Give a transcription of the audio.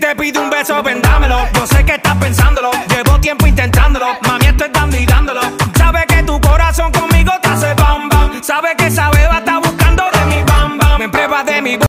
te pide un beso, vendámelo. Yo sé que estás pensándolo, llevo tiempo intentándolo. Mami, estoy dando y dándolo. Sabe que tu corazón conmigo te hace bam bam. Sabe que sabe bastante